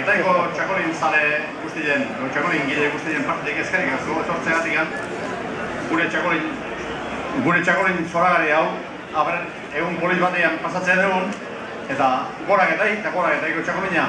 Getaiko txakolin zale guztien, txakolin gile guztien partetik ezkerik azu, etortzegatik gure txakolin, gure txakolin zoragari hau, aber, egun polit batean pasatzen dugun, eta gorak eta eta gorak eta txakolina.